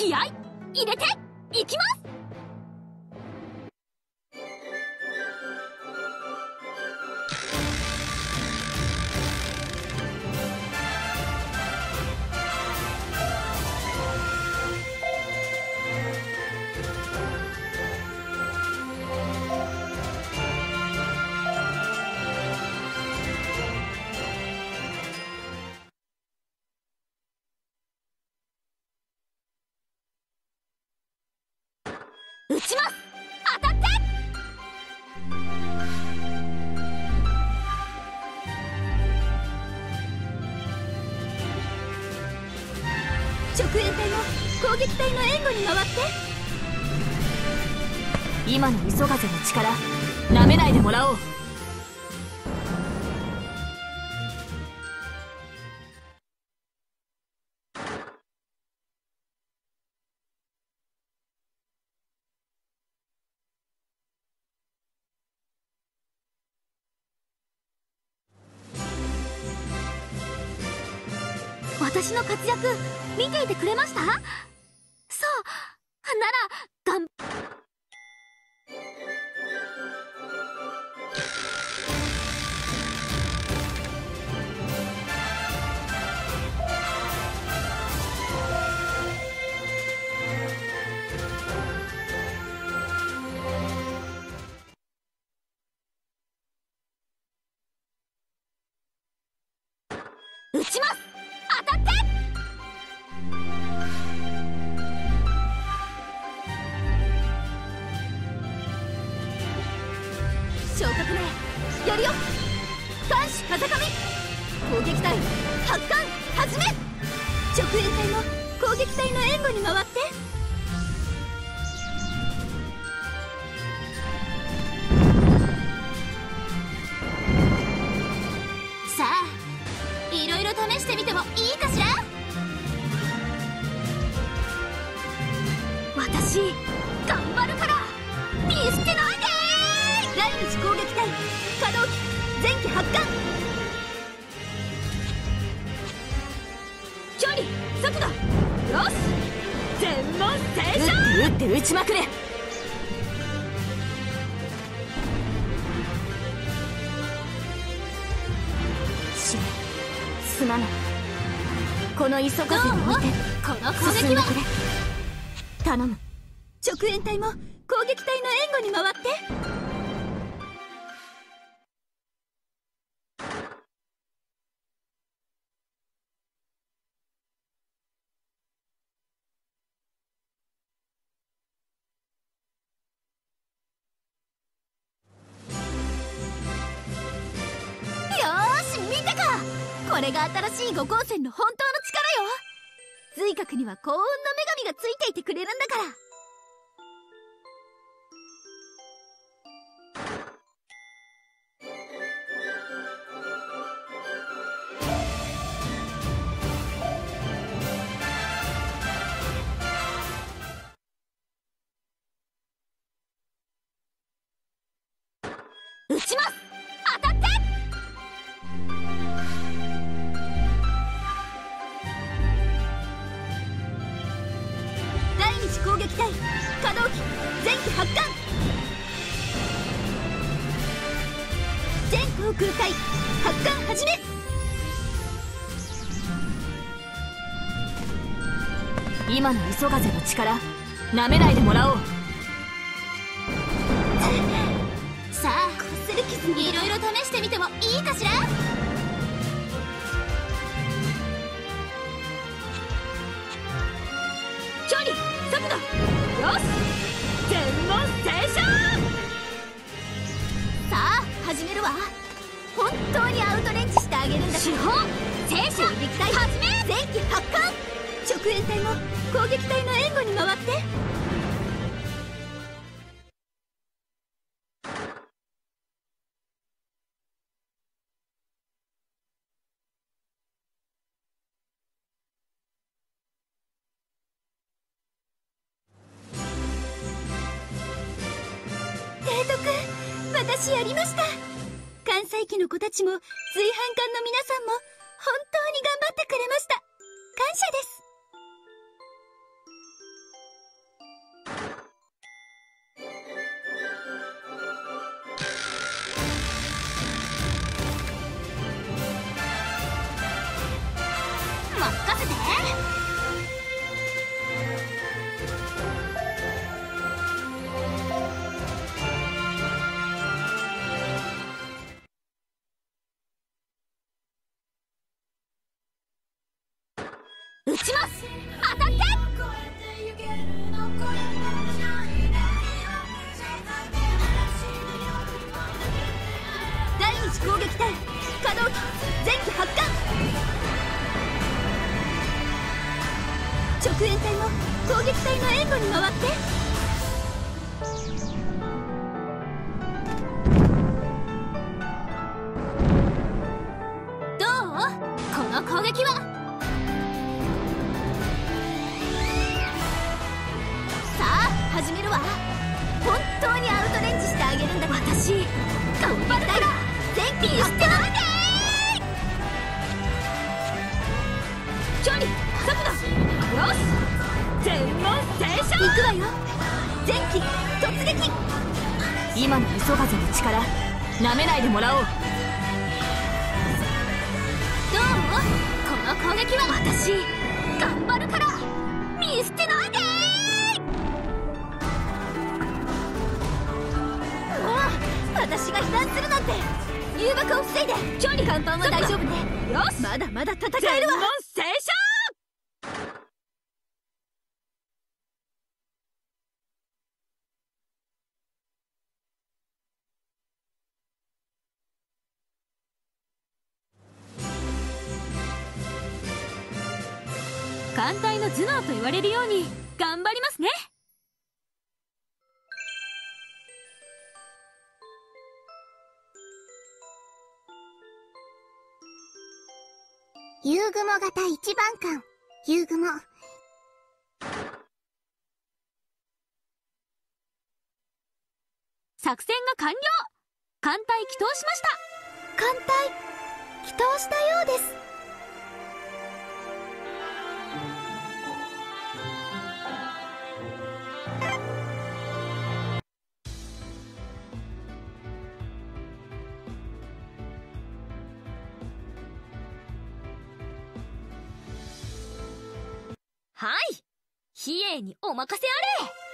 気合入れていきます直衛隊も攻撃隊の援護に回って。今の磯風の力なめないでもらおう。私の活躍見ていてくれました？そう。ならがん撃ちます！昇格名よりよ。艦士風上。攻撃隊発艦始め。直衛隊も攻撃隊の援護に回って。さあいろいろ試してみてもいいかしら？私可動機前期発艦。距離速度。よし。全問正射撃って撃って撃ちまくれ。死ねすまない。この磯風に置いてこの攻撃は？頼む。直援隊も攻撃隊の援護に回ってこれが新しい五光線の本当の力よ。髄核には幸運の女神がついていてくれるんだから。撃ちます！前期発艦全航空隊発艦始め。今の磯風の力なめないでもらおう。さあこする傷にいろいろ試してみてもいいかしら？してあげるんだ四方正射攻撃隊始め前期発艦。直援隊も攻撃隊の援護に回って。提督私やりました。関西機の子たちも随伴艦の皆さんも本当に頑張ってくれました。感謝です。隊可動機前期発艦。直縁隊も攻撃隊の援護に回って。今の磯風の力なめないでもらおう。どうこの攻撃は私。頑張るから見捨てないでもう私が被弾するなんて。誘爆を防いで距離。簡単は大丈夫ね。よし。まだまだ戦えるわ。正艦隊の頭脳と言われるように頑張りますね夕雲型一番艦、夕雲。作戦が完了艦隊祈祷しました艦隊、祈祷したようです。はい。比叡にお任せあれ。